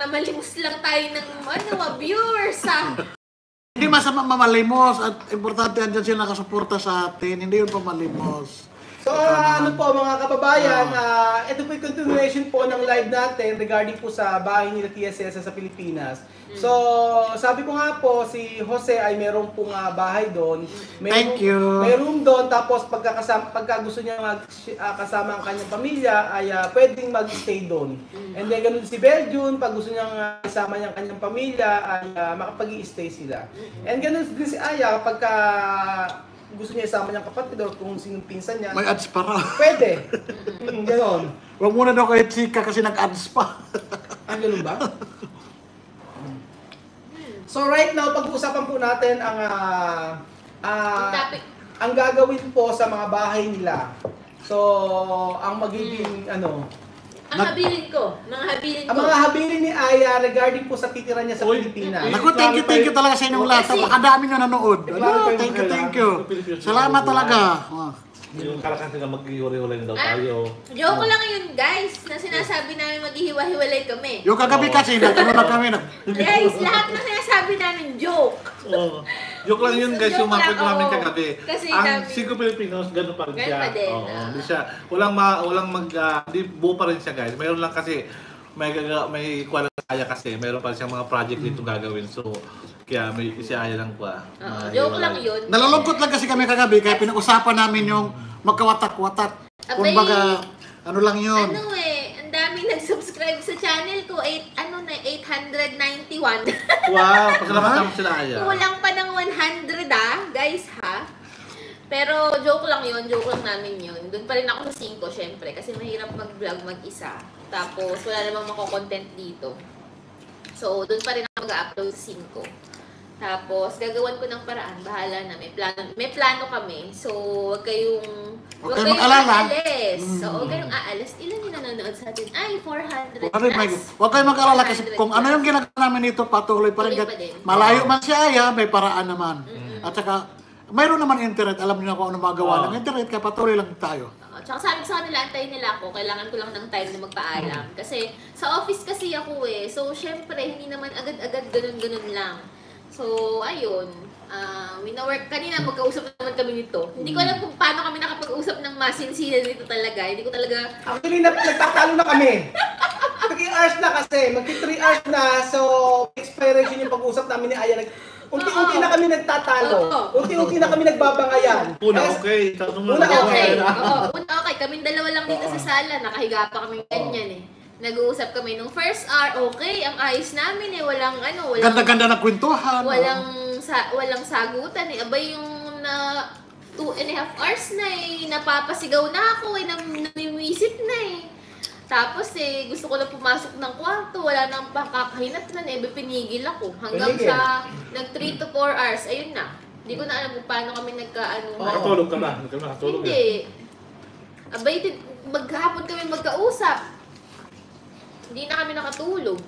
na malimos lang tayo ng ano, viewers ah. Hindi masama mamalimos at importante andyan sila nakasuporta sa atin. Hindi yun pamalimos. So ah, ano po mga kababayan, ah, ito po yung continuation po ng live natin regarding po sa bahay nila TSS sa Pilipinas. So sabi ko nga po si Jose ay meron pong ah, bahay doon. May Thank room- you. May room doon tapos pagkakasama, pagka gusto niya mag, ah, kasama ang kanyang pamilya ay ah, pwedeng mag-stay doon. And then ganun si Belgium, pag gusto niya uh, kasama niya ang kanyang pamilya ay ah, makapag-i-stay sila. And ganun din si Aya pagka gusto niya isama niyang kapatid or kung sinong pinsan niya. May ads pa raw. Pwede. Mm, ganon. Huwag muna daw kayo chika kasi nag-ads pa. Ah, ganun ba? So right now, pag-uusapan po natin ang ah, ah, Ang topic. ang gagawin po sa mga bahay nila. So, ang magiging ano, Ang Nag- habilin ko, mga habilin ko. ang mga habilin ni Aya regarding po sa titira niya sa Uy. Pilipinas. Naku, thank you, thank you talaga sa inyong lahat. Kasi- Napakadami na nanood. Ano, kayo thank you, thank you. Salamat talaga. Ah. Yung kalakas nila maghiwalay daw Ah, tayo. Joke lang yun guys, na sinasabi namin maghihiwa-hiwalay kami. Yung kagabi kasi, nagtanong na kami. Nag, Guys, lahat na sinasabi namin joke. Oo. Joke lang yun guys, yung lang, namin kagabi. Kasi ang sabi- Cinco Filipinos, ganun pa rin Ganun siya. pa din, Oo, ah. hindi siya, walang, ma, walang mag, ah, di, buo pa rin siya guys. Mayroon lang kasi, may, may kuwala kaya kasi, mayroon pa rin siyang mga project dito gagawin. So, kaya may si Aya lang pa. Oo, joke lang yun. nalalungkot lang kasi kami kagabi kaya pinag-usapan namin yung magkawatak-watak. Kumbaga, ano lang yun. Ano eh, nag-subscribe sa channel ko. Eight, ano na, 891. Wow, pasalamat naman sila Aya. Kulang pa ng 100 ah, guys ha. Pero joke lang yun, joke lang namin yun. Doon pa rin ako sa 5, syempre. Kasi mahirap mag-vlog mag-isa. Tapos wala namang mako-content dito. So, doon pa rin ako mag-upload sa 5. Tapos, gagawan ko ng paraan. Bahala na. May plano, may plano kami. So, wag kayong... Huwag Wag kayong kayong mag-alala. aalis. Mm. So, huwag kayong aalis. Ilan yung nanonood sa atin? Ay, 400 Huwag kayo, mag- plus. huwag kayo mag-alala kasi 400 kung ano yung ginagawa namin dito, patuloy pa rin. Pa. Malayo man si Aya, may paraan naman. Mm-mm. At saka, mayroon naman internet. Alam niyo na kung ano magawa Oo. ng internet, kaya patuloy lang tayo. Oo, Tsaka sabi ko sa kanila, antayin nila ako. Kailangan ko lang ng time na magpaalam. Kasi sa office kasi ako eh. So, syempre, hindi naman agad-agad ganun-ganun lang. So, ayun. Uh, work kanina magkausap naman kami nito. Hindi ko alam kung paano kami nakapag-usap ng masinsinan dito talaga. Hindi ko talaga... Actually, nag nagtatalo na kami. 3 hours na kasi, magti 3 hours na, so expiration yung pag-usap namin ni Aya. Nag- Unti-unti na kami nagtatalo. Oo. Unti-unti na kami nagbabangayan. Una, okay. Tanong Una. Okay. Oo, una okay. Kaming dalawa lang dito sa sala. Nakahiga pa kami ganyan eh. Nag-uusap kami nung first hour, okay, ang ayos namin eh, walang ano, walang Ganda-ganda ng kwentuhan. walang sa walang sagutan eh. Abay yung na two and a half hours na eh, napapasigaw na ako eh, nam, namimisip na eh. Tapos eh, gusto ko na pumasok ng kwarto, wala nang pakakahinat na eh, pinigil ako. Hanggang Pinigil. sa nag 3 to 4 hours, ayun na. Hindi ko na alam kung paano kami nagkaano. Oo. Nakatulog ka ka nakatulog Hindi. Abay, tin- maghapon kami magkausap. Hindi na kami nakatulog.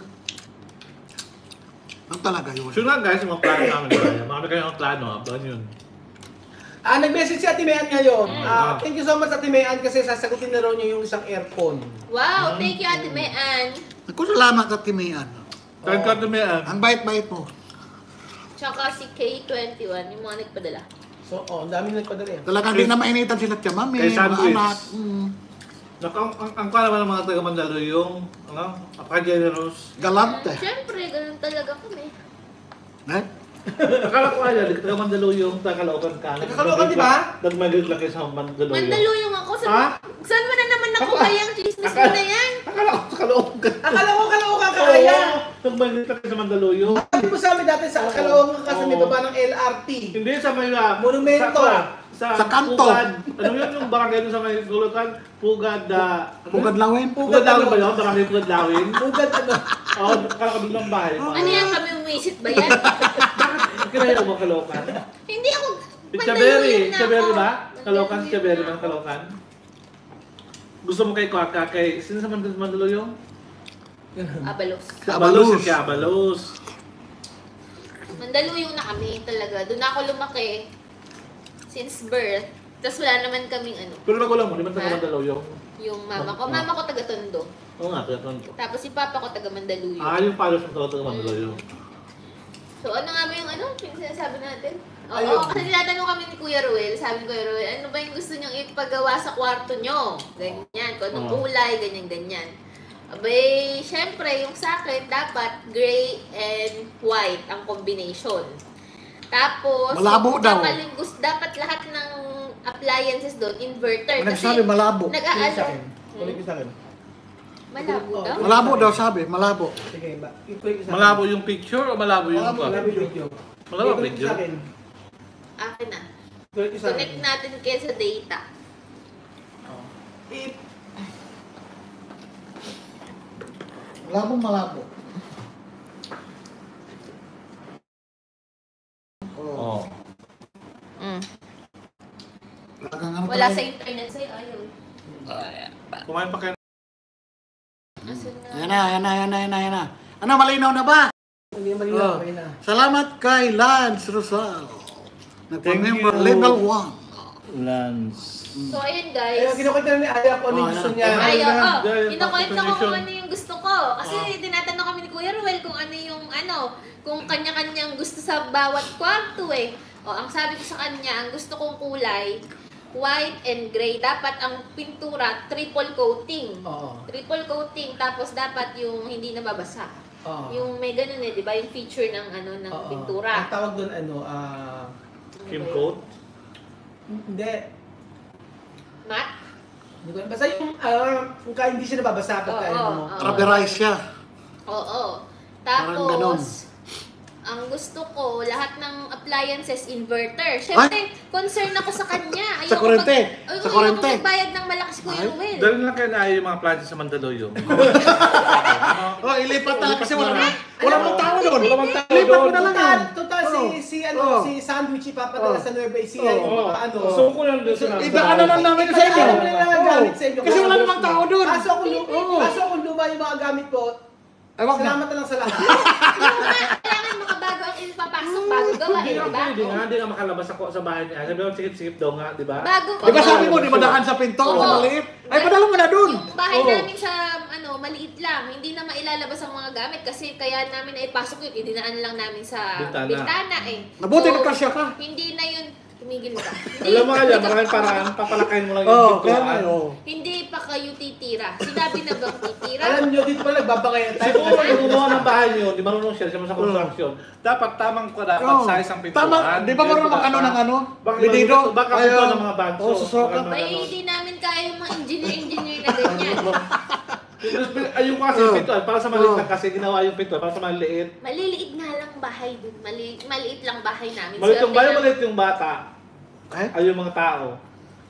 Ang talaga yun. Sure nga guys, yung mga plano namin. Aya. Marami kayong plano. Abangan yun. Ah, nag-message si Ate Mayan ngayon. Mm. Ah, thank you so much Ate Mayan kasi sasagutin na raw niyo yung isang aircon. Wow, thank you Ate Mayan. Ako salamat at timian. Kahit ka dumiyan. Ang bait-bait mo. Tsaka si K21, yung mga nagpadala. So, oh, ang dami nagpadala yan. Talagang di na mainitan sila tiya mami, Kay mga sandwich. anak. Mm. Nak ang ang, ang kala ng mga taga Mandaluyong, ano, apaka-generous. Galante. Siyempre, ganun talaga kami. Eh? Akala ko ay taga Mandaluyong, taga Caloocan ka. Taga Caloocan, di ba? Nagmigrate lang kayo sa Mandaluyong. Mandaluyong ako. Sa, Ha? Saan mo na naman nakuha Akala- yung chismis mo akala- na yan? Akala ko sa Caloocan. Akala ko kalawang ka kaya. nagmigrate lang kayo sa Mandaluyong. Sabi mo sa amin dati sa kalawang ka kasi may baba ng LRT. Hindi sa may ah, Monumento. Sa, Sa kanto. Pugad. Ano yun yung barangay doon sa may Caloocan? Pugad, ano Pugad lawin. Pugad Lawin ba yun? Barangay Pugad Lawin? Bugad ano. Oo, akala ko doon ang bahay. Ano yan kami umisit ba yan? Kinahin mo Caloocan? Hindi ako... Pichaberi ako. ba? Pichaberi na ba? ako. Caloocan? Gusto mo kay Kwaka kay... Sino sa Mandal- Mandaluyong? Abalos. Sa Abalos. Si Abalos. Mandaluyong na kami talaga. Doon ako lumaki. Since birth. Tapos wala naman kaming ano, Pero magulang mo, di ba taga? Mandaluyong? yung mama ko. Ah. Mama ko taga Tondo. Oo nga, taga Tondo. Tapos si papa ko taga Mandaluyong. Ah, yung palos mo taga Mandaluyong. So ano nga ba yung ano, yung sinasabi natin? Oo, Ayun. kasi tinatanong kami ni Kuya Ruel, sabi ni Kuya Ruel, ano ba yung gusto niyong ipagawa sa kwarto niyo? Ganyan, kung anong kulay, ganyan, ganyan. Abay, syempre, yung sa akin, dapat gray and white ang combination. Tapos, Malabo daw. kakaling gusto, dapat lahat ng appliances doon, inverter. Ang nagsabi malabo. Nag-aano. Kulit sa akin. malabo Oo. daw. Malabo daw sabi, malabo. Sige, ba? Kulit sa. Malabo yung picture o malabo yung Malabo. Malabo yung video. Malabo yung sa akin. Na. Kulit akin. Connect natin kayo sa data. It, Malabo, malabo. Oh, Oo. Mm. wala kang ano Wala tayo. sa internet sa'yo, ayaw. Kumain pa kayo. Asan na? Ayan na, ayan na, ayan na, ayan na, ayan na. Ano, malinaw na ba? hindi malinaw. Oh. Na. Salamat kay Lance Rosal. Nagpa-member level 1. Lance. So, ayun Ayun, guys. kinukwento ni Aya kung ano Oh, yung gusto ayan. niya. Ay, Ayun na. oo. Dahil Kinukwento ko kung ano yung gusto ko. Kasi Ah. Kuya Ruel kung ano yung ano, kung kanya-kanyang gusto sa bawat kwarto eh. O, ang sabi ko sa kanya, ang gusto kong kulay, white and gray. Dapat ang pintura, triple coating. Oo. Triple coating, tapos dapat yung hindi nababasa. Oo. Yung may ganun eh, di ba? Yung feature ng ano ng Oo. pintura. Ang tawag doon ano, ah... Kim coat. hindi. Matte? Hindi ko Basta yung, ah, kung kaya hindi siya nababasa pagka Oo, ano mo. oo. Rubberized siya. Oo. Tapos, ang gusto ko, lahat ng appliances, inverter. Siyempre, concern ako sa kanya. Sa kurente. Mag, Sa ayoko kurente. magbayad ng malakas ko yung Ruel. Dahil lang kayo na yung mga plants sa Mandaluyong. Oh, ilipat na kasi wala na. Wala mang tao doon. Wala mang tao Ilipat mo doon. na lang Total, yun. total si, si, ano, Oo. si Sandwich ipapadala sa Nueva Ecija, mga ano. So, ko lang doon sa namin sa inyo. Ano na lang ang gamit sa inyo? Kasi wala namang tao doon. Kaso kung, lu- Oo. kaso kung luma yung mga gamit ko, Ay, wag salamat na lang sa lahat. Kailangan mga bago ang ipapasok, bago gawa Hindi eh, nga di ba? pwede nga, hindi nga makalabas ako sa bahay niya. Sabi ko, sikip-sikip daw nga, di ba? Bago Di ba sabi mo, di ba daan sa pinto, Oo. sa maliit? Ay, padala mo na doon. Yung bahay Oo. namin sa ano, maliit lang. Hindi na mailalabas ang mga gamit kasi kaya namin na ipasok yun. Idinaan lang namin sa Bintana. bintana, eh. Mabuti So, nagkasya ka. Hindi na yun, tumigil ka. Alam mo ka- maraming paraan, papalakayin mo lang yung pintuan. nga, oo. Hindi pa kayo titira. Sinabi na bang titira? Alam nyo, dito pala nagbabangay tayo. Siguro yung gumawa ng bahay niyo, di marunong siya, siya sa construction. Dapat tamang ko dapat Oo. size ang pintuan. Tama, di ba marunong ano ng ano? Baka Bidido? baka Ay, pinto ng mga susukat. Baka Bay, ano. hindi namin kaya yung mga engineer-engineer na ganyan. Ayun kasi Oo. pintuan, para sa maliit lang kasi ginawa yung pintuan, para sa maliit. Maliliit nga lang bahay dun. Mali, maliit lang bahay namin. Maliit yung na- maliit yung bata. Ay, Ay yung mga tao.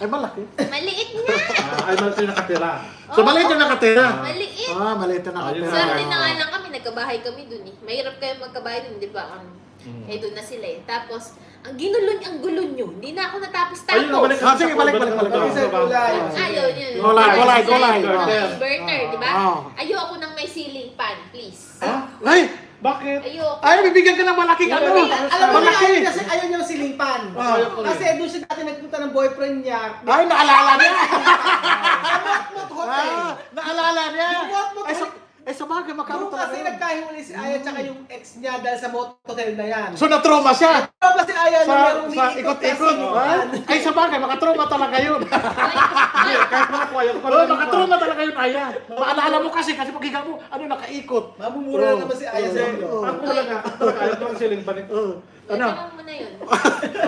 ay malaki. Maliit nga! Ah, ay maliit yung nakatira. So, maliit yung nakatira. Maliit. Ah, maliit yung nakatira. Ayun Swerte na nga lang kami, nagkabahay kami dun eh. Mahirap kayo magkabahay dun, di ba? Ano, Mm. Eh, dun na sila eh. Tapos, ang ginulo ang gulo nyo. Hindi na ako natapos tapos. Ayun nga, balik Ah, sige, balik, balik, balik. Balik sa kulay. Ah, yun, yun. Kulay, kulay, kulay. Inverter, di ba? Ah. Ayoko nang may ceiling fan, please. Ha? Ay, Bakit? Ayoko. ay, bibigyan ka ng malaking ano. Alam mo na Malaki. ayaw niya, ayaw niya silipan. Ah. Kasi doon siya dati nagpunta ng boyfriend niya. Ay, naalala niya. Mot hotel. Ah, naalala niya. Motmot Ay, makano Doon talaga kasi yun. nagkahuli si Aya tsaka yung ex niya dahil sa motel na yan. So, na-trauma siya. Pero kasi Aya na Sa, merong sa umiikot ikot-ikot. Ay, sa bagay, makatrauma talaga yun. Hindi, kahit mga kuya ko Oo, makatrauma talaga yun, Aya. Maalala mo kasi, kasi pag higa mo, ano, nakaikot. Mamumura Oo. naman si Aya sa inyo. Lang nga, lang ayaw ko ng siling panik. Oo. Ano? Ano? mo na yun.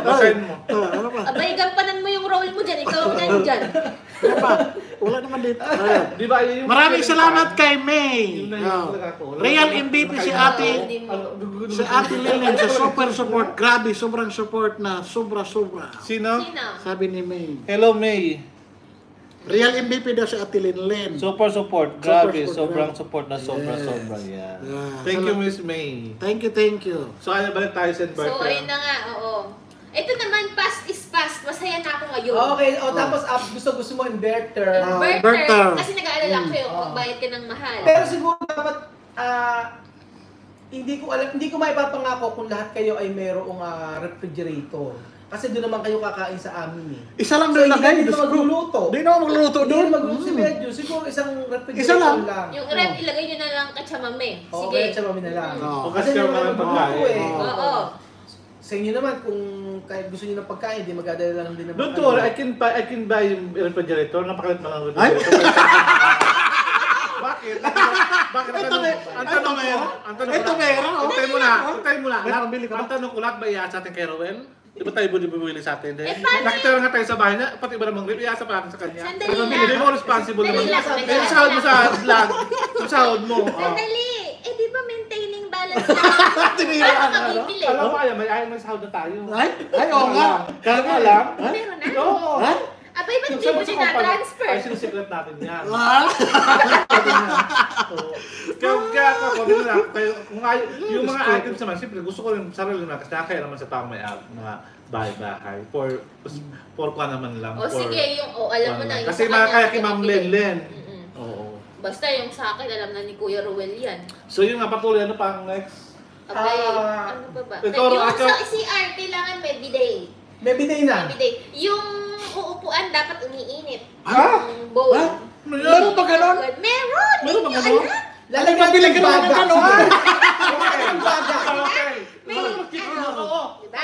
Basahin mo. Ano pa? Abay, gampanan mo yung role mo dyan. Ikaw na dyan. Ano pa? Wala naman dito. Di ba yun yung Maraming salamat kay May. Yun na yung Oh. talaga ako. Wala Real naman- MVP si ate. kayo- Hindi mo. Ano, gugulo- Si Ate Lilin sa super support. Grabe, sobrang support na sobra-sobra. Sino? Sino? Sabi ni May. Hello, May. Real MVP daw si Ate Linlen. Super support. Grabe, Grabe, sobrang support na sobra, sobra, Yan. Yeah. Thank you, Sala- Miss May. Thank you, thank you. So, ayaw balik tayo sa So, inverter. ayun na nga, oo. Ito naman, past is past. Masaya na ako ngayon. Okay, o tapos ah, gusto gusto mo inverter. Ah. Inverter. inverter. Kasi nag-aalala ko sa'yo, Mm. magbayad ka ng mahal. Pero siguro dapat ah hindi ko alam, hindi ko maipapangako kung lahat kayo ay mayroong ah, refrigerator. Kasi doon naman kayo kakain sa amin eh. Isa lang So, doon hindi lagay. Diyos ko. magluluto. Hindi na ako magluluto Hindi doon. rin magluluto si Mm. Medyo. Siguro isang refrigerator Isa lang. lang. Yung rep, ilagay nyo na lang katsamame. Oo, Sige. kaya siya mami na lang. Oo. O Kasi kasi hindi yung mga naman pagkain. magluluto eh. Oo. Oo. Sa inyo naman, kung kahit gusto niyo ng pagkain, di magdadala lang din naman. Don't worry, I can buy, I can buy yung refrigerator. Napakalit na lang ang Ay? refrigerator. Bakit? Bakit? Ang Ito tanong, may- ang ito tanong ko, ang tanong Ito ko, meron, oh. Hintay mo na, hintay mo na. Pambili ka ba? Ang tanong ko, lahat ba iasa atin kay Rowel? Di ba tayo budi bumili sa atin? Eh, paano Nakita nga tayo sa bahay niya, pati ba namang rip, iasa pa natin sa kanya. Sandali Pero lang. Hindi mo responsible Sandali naman. lang, sahod mo sa vlog, sa sahod mo. oh. Sandali. Eh, di ba maintaining balance na? Tinira Paano ka, ano? bibili? Alam mo kaya, may ayaw may sahod na tayo. Ay? Ay, oo nga. Kaya nga lang. Meron na? Oo. Ha? Abay, ba't Yung di mo sinatransfer? Ay, sinusikret natin yan. Ah? Oo. Kaya, kaya ako, kung ano lang, kaya, kung ay, yung mga items naman, siyempre gusto ko rin sarili naman kasi nakakaya naman sa taong may app, mga bahay-bahay. For, for kwa naman lang. O sige, yung, o alam mo na. yung Kasi mga kaya kay Ma'am. Lenlen. Oo. Basta yung sa akin, alam na ni Kuya Ruel yan. So yun nga, patuloy, ano pa ang next? Abay, Ah, ano ba ba? ikaw, yung sa CR, kailangan may bidet. May biday na. May bidet. Yung uupuan dapat umiinit. Ha? Bowl. Ha? Meron ba ganon? Meron! Meron ba ganon? Lalagyan ng baga. ano, ha? Lalagyan ng baga. Okay. May- Ano nag-chicken ako? Oo. Diba?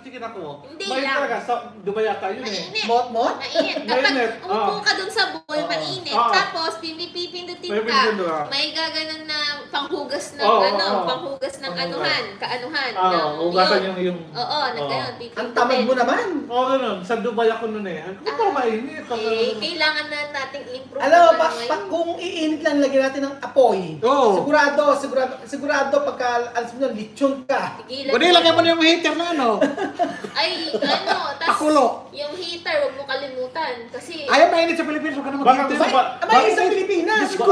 Nag-chicken ako. Hindi May lang. talaga, sa Dubai yata yun eh. Mainit. Mot-mot? Mainit. Kapag Mainit, umupo ah. ka dun sa bowl, Oo. mainit. Oo. Tapos, pipipindutin May ka. pindutin ka. May gaganon na panghugas ng Oo, ano, oo. panghugas ng Panghugas. anuhan, kaanuhan. Oo, ng ugasan yun. yung yung... Oo, nag Oo. ganun, pipindutin. Ang tamad mo naman. Oo, ganun. Sa Dubai ako nun eh. Ano pa mainit? Eh, kailangan na nating improve. Alam mo, pa, pa, kung iinit lang, lagyan natin ng apoy. Oo. Sigurado, sigurado, sigurado pagka alas mo na, lechon ka. Mo. lagyan mo na yung heater na ano. Ay, ano, tas Pakulo. yung heater, huwag mo kalimutan. Kasi, Ayaw mainit sa Pilipinas, huwag ka na Baka mag-heater. gusto ba? Abay, sa Pilipinas. Diyos ko,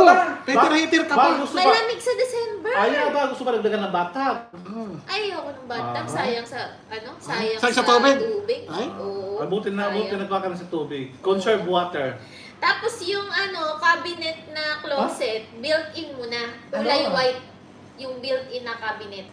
heater-heater ka Ba, pa. gusto ba? malamig sa December. Ayaw ba gusto ba nagdagan ng bathtub? Ay, ako ng bathtub. Ah. Sayang sa, ano? Sayang, Sayang sa tubig? Ay? Ay? Oo. Abutin na, abutin sayang. nagwa ka na sa tubig. Conserve water. Tapos yung ano, cabinet na closet, built-in mo na. Kulay Ano? white. Yung built-in na cabinet.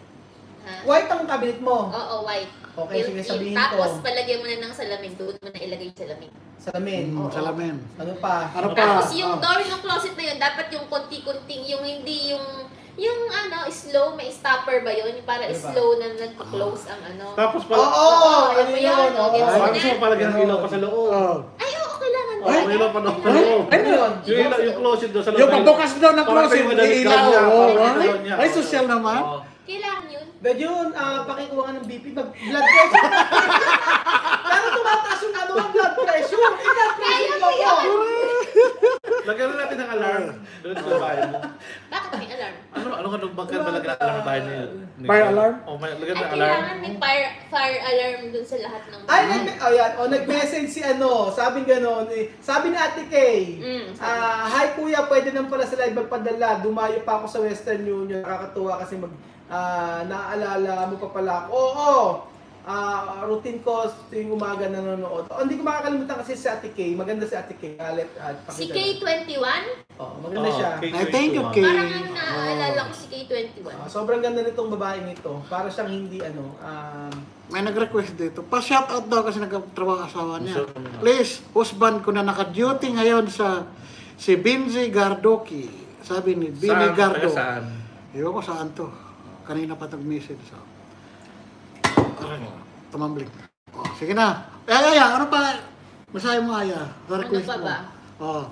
Ha? White ang cabinet mo. Oo, white. Okay, sige, sabihin Tapos, ko. palagyan mo na ng salamin. Doon mo na ilagay yung salamin. Salamin. Mm, salamin. Ano pa? Ano pa? Tapos yung Oh. door ng closet na yun, dapat yung konti-konting, yung hindi yung, yung ano, slow, may stopper ba yun? Para Ano ba? slow na nagpo-close ang ano. Tapos Oo, pala, oh, Oo, ano yun? Baka mo gusto mo palagyan ng ilaw pa sa loob. Oh. Ay, oo, kailangan Oh, may ilaw pa doon sa loob. Ano yun? Yung, ilaw, yung closet doon sa loob. Yung pagbukas daw ng closet, ilaw. ay, social naman. Kailangan yun. But yun, ah, pakikuha ka ng BP, mag-blood pressure. Lalo tumataas yung ano, ang blood pressure. Eh, blood pressure yun. Lagyan na natin ng alarm doon sa bahay mo. Bakit may alarm? Ano ano ka nung bagkan ba lagyan ng alarm bahay niyo? Fire alarm? Oh, may lagyan ng alarm. kailangan may fire, fire alarm dun sa lahat ng Ay, nag oh, yan. O, nag-message si ano, sabi gano'n, eh, sabi ni Ate Kay, Mm, ah, hi kuya, pwede naman pala sa live magpadala. Dumayo pa ako sa Western Union. Nakakatuwa kasi mag, ah, naaalala mo pa pala ako. Oo, ah, routine ko tuwing umaga nanonood. Oh, hindi ko makakalimutan kasi si Ate Kay. Maganda si Ate Kay. Alet, at Si pakita. K21? Oh, maganda siya. K21. Ay, thank you, Kay. Parang ang naaalala ko si K21. Ah, sobrang ganda nitong babaeng ito. Para siyang hindi ano, um, May nag-request dito. Pa-shoutout daw kasi nagtrabaho asawa niya. Please, husband ko na naka-duty ngayon sa si Binzi Gardoki. Sabi ni Bini? Gardo. Saan? Ewan ko saan to. Kanina pa nag-message. So. Tumambling. Oh, sige na. Ay, ay, ay, ano pa? Masahe mo, Aya. Sa request pa mo. ba? Oh.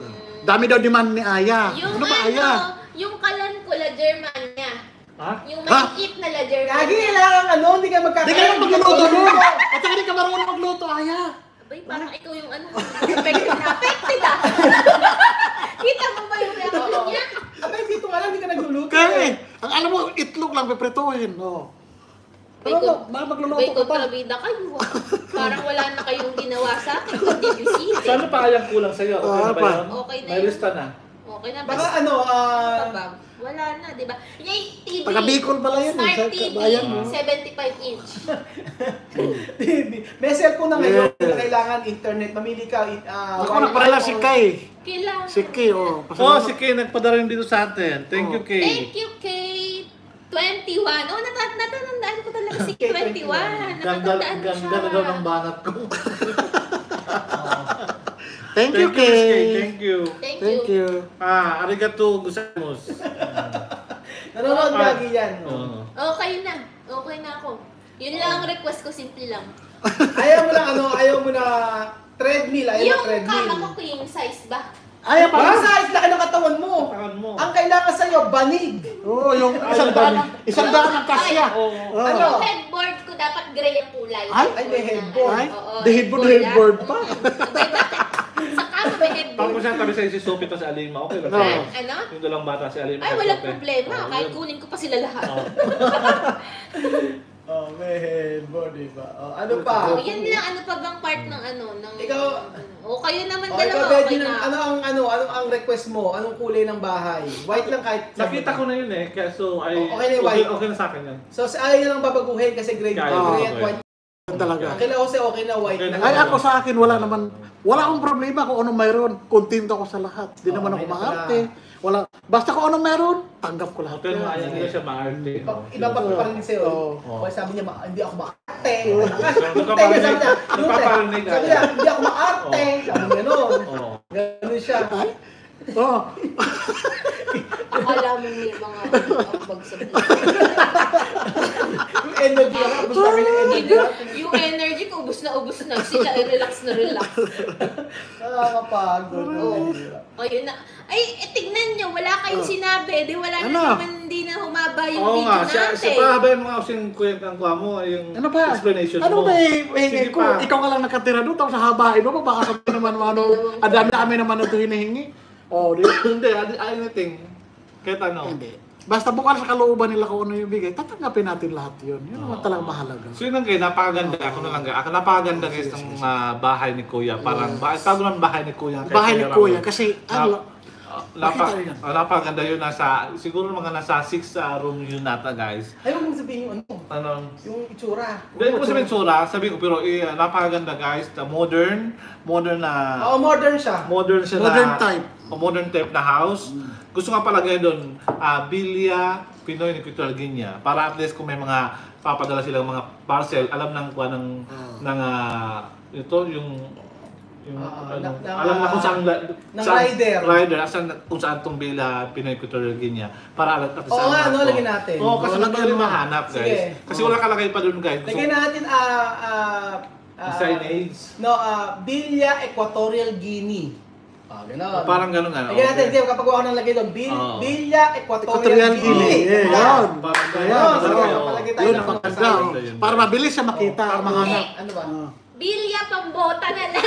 Mm, Dami daw demand ni Aya. yung ano ano, ba, Aya? yung kalan ko la Germania. Ha? Yung maliit na la Germania. Kagi kailangan ano, hindi ka magkakaroon. Hindi ka magluluto doon. At saka hindi ka marunong magluto, Aya. Abay, parang ikaw yung ano, affected na affected ah. Kita mo ba yung reaction niya? Abay, dito nga lang, hindi ka nagluluto. Kaya eh. Ang alam mo, itlog lang piprituhin. Oh. May Pero ano, May magluluto ka pa. kontrabida kayo. ah. Parang wala na kayong ginawa sa akin. Kundi busy. So ano pa kayang kulang sa'yo? Okay Ah, na ba pa. yun? Okay na May yun. lista na. Okay na ba? Baka ano, ah, Kabab. Wala na, di ba? Yung TV, Taga Bicol pala yun, eh, Smart sa TV, bayan mo. 75 inch. TV. May cellphone na ngayon, Yeah. na kailangan internet. Mamili ka. Uh, Ako nagpadala si Kay. Kailangan. Si Kay, oh. Oh, pasalamat. si Kay nagpadala rin dito sa atin. Thank you, Oh. Kay. Thank you, Kay. 21. Oh, nat natatandaan ko talaga si Kay 21. Ganda, Natatandaan ganda siya. na daw ng banat ko. Thank you, Miss Kay. Kay. Thank you. Thank, Thank you. you. Ah, arigato gozaimasu. Nanonood Ah. lagi yan. Oo. Okay na. Okay na ako. Yun lang ang request ko, simple lang. Ayaw mo lang ano, ayaw mo na treadmill, ayaw mo yung treadmill. kama ko king size ba? Ay, Para pa. sa laki ng katawan mo. Takan mo. Ang kailangan sa'yo, banig. Oo, yung isang daan, ang- isang daan ang kasya. Oo. Oh. Ano? Yung headboard ko dapat gray ang kulay. Ay? Ay, may headboard. Ay, Oo, the headboard, kulay. headboard pa. Bakit? Ako may headphone. Pag kunyari kami sa si Sophie tapos Alima, okay lang. No. Ano? Yung dalang bata si Alima. Ay, walang problema. Oh, Kahit kunin ko pa sila lahat. Oh. oh, may headphone, di ba? Oh, ano pa? Oh, yan lang, ano pa bang part ng ano? Ng, Ikaw, o kayo naman oh, dalawa, ikaw, okay na. Ano ang, ano, ano ang request mo? Anong kulay ng bahay? White lang kahit... Nakita ko na yun eh, kaya so I... Oh, okay na okay, white. Okay, na sa akin yan. So, ayaw niya lang babaguhin kasi grade 2, grade 1, Talaga. Kila Jose, okay na white Okay na. Ay, ako sa akin, wala naman, wala akong problema kung anong mayroon. Kontento ako sa lahat. Di Oo, naman ako maarte. Wala. Basta kung anong meron, tanggap ko lahat. Pero ayaw nila siya maarte. Iba, iba pa pa rin sa'yo. Oo. Oh. sabi niya, "Ma- hindi ako maarte. Sabi niya, sabi niya, hindi ako maarte. Sabi niya, no. Oo. Ganun siya. Oo. Akala mo may mga ambag sa Yung energy lang. Gusto kami ng energy. Yung energy ko, ubus na ubus na. Sila, relax na relax. Nakakapagod. Oo. O, yun na. Ay, eh, tignan nyo, wala kayong sinabi. Di wala na Ano? naman, hindi na humaba yung Oo video nga, siya, natin. siya pa habang mga kasing kwento ang kuha mo, yung Ano ba? explanation Ano mo. ba eh, eh, Sige ko, pa. ikaw ka lang nakatira doon, tapos hahabain mo, baka sabi naman ano, ang dami-dami naman ito hinihingi. Oh, di Hindi, adi- anything. Kahit ano. Hindi. Basta bukal sa kalooban nila kung ano yung bigay, tatanggapin natin lahat yun. Yun naman talaga mahalaga. So yun lang kayo, napakaganda. Ako na lang. Ako napakaganda guys ng ah, bahay ni Kuya. Parang, bahay, tawag naman bahay ni Kuya. Bahay ni. Kuya, kasi ano, Ah, napa, Makita rin yan. ah, napakaganda yun. Nasa, siguro mga nasa 6 room yun nata guys. Ay, huwag mong sabihin yung ano, Ano, yung itsura. Hindi ko sabihin tsura, sabi ko, pero eh, napakaganda guys. The modern, modern na, Oo, modern siya. modern siya Modern na, type. o modern type na house. Gusto nga palagay doon, ah, Bilya, Pinoy ni Quito Guinea. Para at least kung may mga papadala silang mga parcel, alam ng kuha ng, Ah. ng ah, ito, yung, yung Ah, ano, na- alam na kung saan, la- ng saan- rider. rider, saan, kung saan itong Bilya, Pinoy Quito Guinea. Para alam at Oo nga, ano, lagyan natin. Oo, kasi madali mo. mahanap guys. Sige. Kasi wala kalagay pa doon guys. Lagyan natin, ah, ah, ah, signage. No, ah, Bilya Equatorial Guinea. Ah, gano'n. Parang ganun nga. Lagyan natin, okay. Tim, kapag ako nang lagay doon, Bil Oo. Bilya Equatorial, Equatorial Guinea. Yeah, Yan. yun. Parang ganun. Tayo Yun ng ang mga maganda. oh. Para mabilis siya makita, Oo. mahanap. Ano ba? Bilya pambota na lang.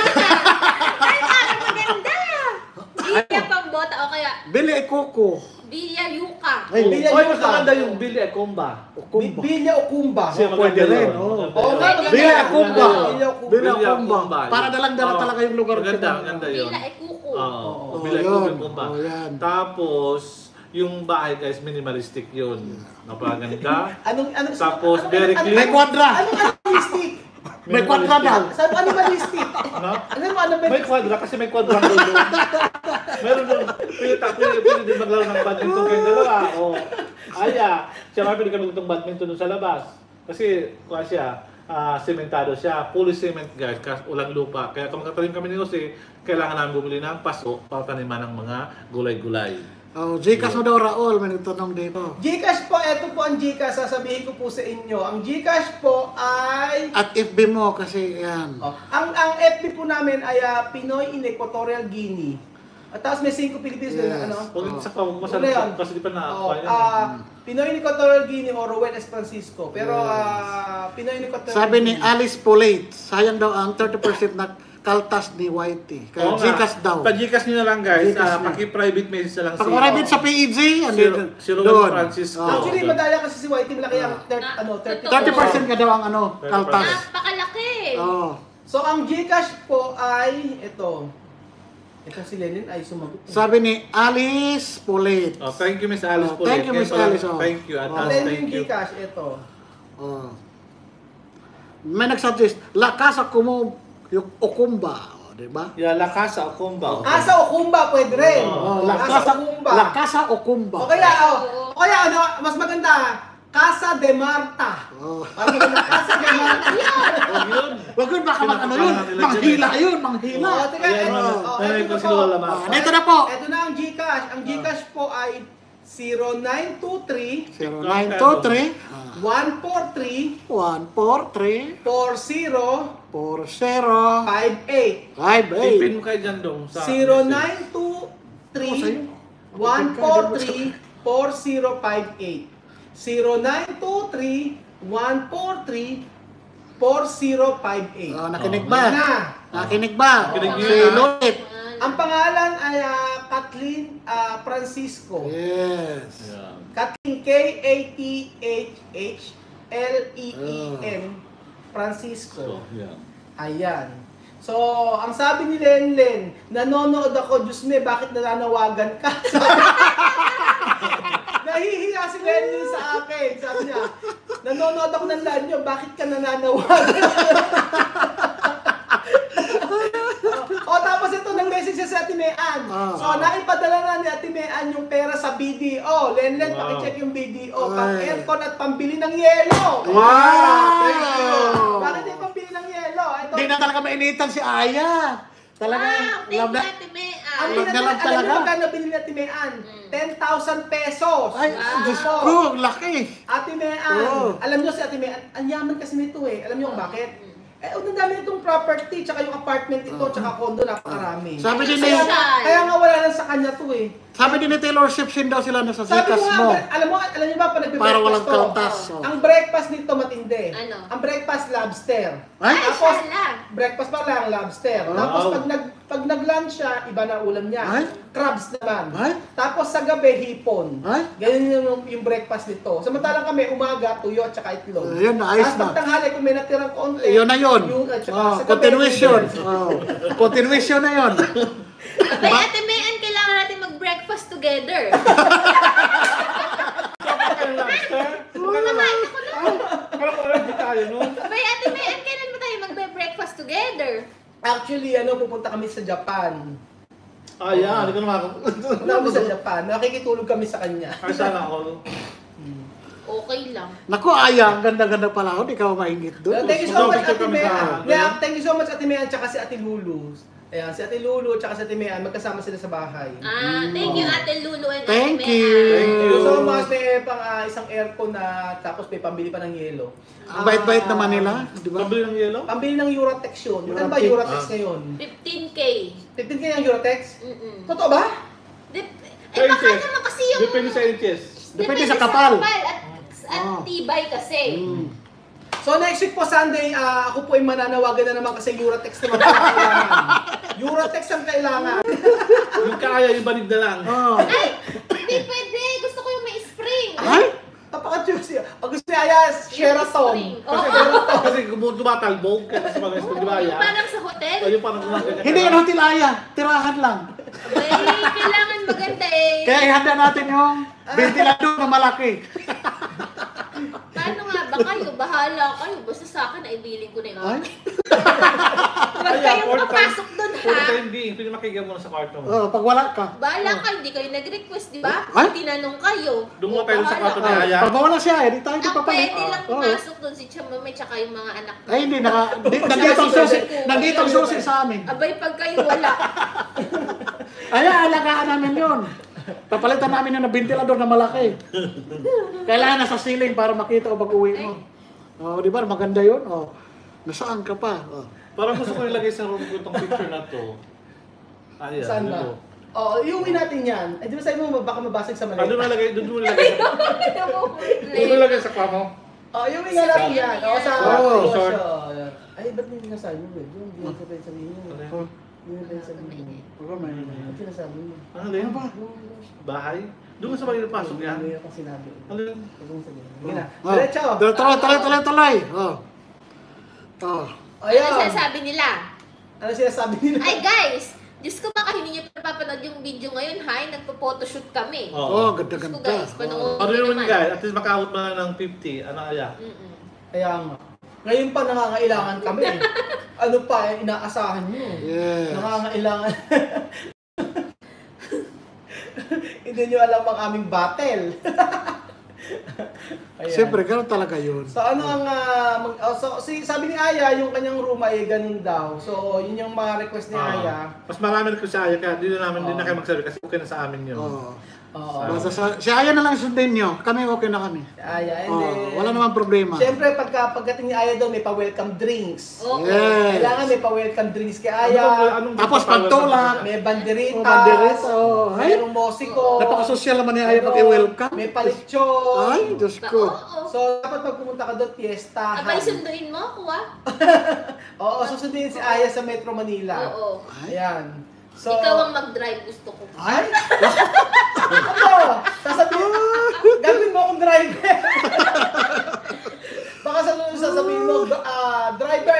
Ay, parang maganda. Bilya pambota. O kaya, Bili ay kuko. Bilya yuka. Ay, Bilya mas Yuka. maganda yung Billy Ekomba. Bi- Kumba. Bilya Okumba. Siya pwede rin, yun. oo. Nga, Bilya. Bilya Okumba. Bilya Kumba. Kumba. Para dalang-dala talaga yung lugar Maganda, maganda yun. Bila ekuko. Oo, yun. Ekomba. Oo, yan. Tapos, yung bahay guys, minimalistic yun. Napaganda. Anong, anong, Tapos, anong- very anong- clean. May kwadra. Anong animalistic? May kwadra daw. Sabi mo animalistic. Ano? Ano mo, ano ba? May kwadra kasi may kwadra doon. Meron doon. Pwede, ta- pwede, pwede din maglaro ng badminton kayong dalawa. O, aya. Siya nga pwede kami ng badminton doon sa labas. Kasi, kuha siya, ah, sementado siya. Fully cement guys, kasi ulang lupa. Kaya kung makatalim kami ni Jose, kailangan namin bumili ng paso para taniman ng mga gulay-gulay. Oh, Gcash mo daw Raul, may nagtanong dito. Gcash po, eto po ang Gcash, sasabihin ko po sa inyo. Ang Gcash po ay... At FB mo kasi yan. Oh, ang ang FB po namin ay ah, Pinoy in Equatorial Guinea. At tapos may 5 Philippines Yes. na ano. Huwag Oo. sa kawag Ano masalit yan? kasi di pa na Oh, yan. ah, Pinoy in Equatorial Guinea o Rowan S. Francisco. Pero Yes. ah, Pinoy in Equatorial Sabi ni Guinea. Alice Polate, sayang daw ang 30% na kaltas ni Whitey. Kaya Oo nga. Gcash daw. Pa-Gcash nyo na lang guys. Gcash Ah, na. paki-private message na lang Pag private sa PEG, ano Si- yun? si Rowan. Francisco. Oh. Actually, madaya kasi si Whitey, malaki ang thir- Na- ano, 30%. 30% ka daw ang ano, 30%. kaltas. Napakalaki. Oh. So, ang Gcash po ay ito. Itong si Lenin ay sumagot. Sabi ni Alice Pulit. Oh, thank you, Miss Alice Oh, po. thank you, Miss Alice, oh. Thank you, at Oh. us, Lenin thank you. Gcash, ito. Oh. May nagsuggest, La Casa Como yung Okumba. O, di ba? Yeah, La Casa Okumba. Asa o Kumba, pwede rin. Oh, La Asa Casa, o Kumba. La Casa Okumba. O kaya, oh, o kaya, ano, mas maganda, Casa de Marta. Oh. Parang maganda, Casa de Marta. Oh, yun. Wag yun, baka mag- ano yun, Pinapakala nila manghila dyan yun, manghila. Oh, teka, Ayan, ito, ano, oh, nanay ito ko na po. Lola Ma. Ah, dito na po. Ito na ang Gcash. Ang Gcash po ay 0923 0923 143 143 40 40 58 58 Tipin mo kayo dyan dong sa... 0923 143 4058 0923 143 4058 Oh, nakinig ba? Na. Nakinig ba? Nakinig Si? Lolit. Ang pangalan ay ah, Kathleen ah, Francisco. Yes. Yan. Kathleen K-A-T-H-H-L-E-E-N E Francisco. So, yan. Ayan. So, ang sabi ni Lenlen, nanonood ako, Diyos me, bakit nananawagan ka? Nahihiya si Lenlen sa akin. Sabi niya, nanonood ako ng live niyo, bakit ka nananawagan? o, tapos ito, nag-message siya sa Ate Mean. Ah. So, naipadala na ni Ate Mean yung pera sa BDO. Lenlen, Wow. pakicheck yung BDO. Ay. Pang-aircon at pambili ng yelo. Wow! Thank you. Bakit yung pambili ng yelo? Ito, Hindi na talaga mainitan si Aya. Talaga, Wow, thank love na. Ate. Ang Love na love alam talaga. niyo magkano binili ni Ate Mean? Mm. 10,000 pesos. Ay, Wow. Diyos ko, ang laki. Ate Mean, Oo. alam niyo si Ate Mean, ang yaman kasi nito eh. Alam niyo kung bakit? Eh, ang dami nitong property, tsaka yung apartment ito, tsaka condo, napakarami. Sabi din Kaya, ni, kaya nga wala lang sa kanya to eh. sabi din ni Taylor Swift, daw sila nasa Sabi sikas ko nga, mo. bre- alam mo, alam niyo ba, pag nagbe-breakfast Para walang to, kaltas. oh. ang breakfast nito matindi. Ano? Ang breakfast lobster. Ay? Ay, Tapos, shala. breakfast pa lang, lobster. Oh. Tapos pag nag pag nag-lunch siya, iba na ulam niya. Ay? Crabs naman. Ay? Tapos sa gabi, hipon. Ay? Ganyan yung, yung breakfast nito. Samantalang kami, umaga, tuyo at saka itlog. Ayun, naayos Tapos na. pag tanghali, kung may natirang konti. Yun na yun. Yung, at saka Oh, sa gabi, continuation. noodles. Oh, continuation na yun. Abay, Ate Mean, kailangan natin mag-breakfast together. Oo naman, ako na. Parang wala di tayo, no? Abay, Ate Mean, kailan ba tayo magbe-breakfast together? Actually, ano, pupunta kami sa Japan. Ah, yan. Hindi ko na Pupunta kami sa Japan. Nakikitulog kami sa kanya. Ay, sana all. Okay lang. Naku, Aya, ang ganda-ganda pala ako. Di ka maingit doon. Thank you so much, Ate sa- Yeah, thank you so much, Ate Mean, tsaka si Ate Lulu. Ayan, si Ate Lulu at si Ate Mean, magkasama sila sa bahay. Ah, thank you, Ate Lulu and Thank Ate you. Mea. Thank Thank you. you so much. May pang ah, isang aircon na tapos may pambili pa ng yelo. Ang bait-bait naman nila. Di ba? Pabili ng yelo? Pambili ng Eurotex yun. Ano ba Eurotex. Eurotex Ah. ngayon? 15K. 15 kayo ng Eurotex? Mm-mm. Totoo ba? Dep- Sa eh, baka inches. naman kasi yung... Depende sa inches. Depende sa kapal. at, at Ah. tibay kasi. Mm. So next week po Sunday, ah, ako po ay mananawagan na naman kasi Eurotex naman po ang kailangan. Eurotex ang kailangan. Yung kaya, yung banig na lang. Oh. Ay! Hindi pwede! Gusto ko yung may spring. Ay? Napaka-juicy. Pag gusto niya, ayas, Sheraton. Spring. Kasi, Oo. kasi kung tumatalbog, kaya sa mga di ba Yung parang sa hotel. O yung parang gumaganyan. Hindi yan hotel Aya. Tirahan lang. Abay, kailangan maganda eh. Kaya ihanda natin yung ventilador na malaki. Ba kayo? Bahala kayo. Basta sa akin, ay billing ko na yun. Ay? Huwag Kaya, kayong papasok dun For ha. time being, pwede makikiam muna sa kwarto mo. Oh, pag wala ka. Bahala kayo, hindi kayo nag-request, di ba? Ay? Tinanong kayo. Doon mo O, tayo sa bahala kwarto ni. Aya. Pag mawala siya, eh, di tayo di Ang papalit. pwede lang Oh. pumasok dun si Chamame tsaka yung mga anak niya. Ay, hindi. Naka, di, nandito ang susi. Nandito ang susi sa amin. Abay, pag kayo wala. Ay, alagaan namin yun. Papalitan namin yun ng ventilador na malaki. Kailangan nasa ceiling para makita ko pag uwi mo. Oh, di ba? Maganda yun. Oh. Nasaan ka pa? Oh. Parang gusto ko ilagay sa room ko itong picture na to. Ayan. Saan ba? dito. Oo, iuwi natin yan. Eh, di ba sabi mo, baka mabasag sa Ah, doon mo maleta? ilagay, doon mo ilagay. Doon mo ilagay sa kwarto. Oo, iuwi nga natin yan. Oo, sa Oh, negosyo. Ay, ba't hindi sinasabi mo, eh? Yung hindi ko sabihin mo. Ano Oh. Hindi pwede sabihin mo. May... Ba't sinasabi mo? Ano din? ba? Bahay? Doon mo sa bahay pasok yan. Hindi ako sinabi. Ano yun? Huwag mong sabihin. Sige na. Oh. Diretso. Tuloy, tuloy, tuloy, tuloy. Oh. Oh. Ayun. Ano sinasabi nila? Ano sinasabi nila? Ay guys, Diyos ko, baka hindi niyo pa napapanood yung video ngayon, hi, nagpo-photoshoot kami. Oo. Oh, Diyos ko ganda-ganda. guys, panoorin Ano niyo yun naman. guys? At least makaabot na ng 50. Ano kaya? Mm-mm. Kaya nga. Ngayon pa nangangailangan kami. ano pa, eh, inaasahan nyo. Yes. Nangangailangan. Hindi nyo alam ang aming battle. Ayan. Siyempre, ganun talaga yun. So ano ang ah, mag, oh, so si sabi ni Aya yung kanyang room ay ganun daw. So yun yung mga request ni Ah. Aya. Mas marami ko sa Aya kaya di na namin din Oo. na kayo magsabi kasi okay na sa amin yun. Oo. Oo. Basta sa, si Aya na lang sundin nyo. Kami okay na kami. Aya and Oo, then wala namang problema. Siyempre pagka pagdating ni Aya daw may pa-welcome drinks. Oo. Yes. Kailangan may pa-welcome drinks kay Ano Aya. anong- Tapos pantulak. May banderitas. Oh, banderita, oh. Ay. Mayroong musiko. Napaka-social naman ni Aya pag i-welcome. May palitsyon. Ay, Diyos Oo, ko. oo. So, dapat pag pumunta ka doon, fiestahan. Abay, sunduin mo ako ah. Oo, susundin si Aya sa Metro Manila. Oo. Ayan. So, Ikaw ang mag-drive, gusto ko. Ay! ano? Sasabihin, gagawin mo akong driver. Baka sa sasabihin mo, ah, driver,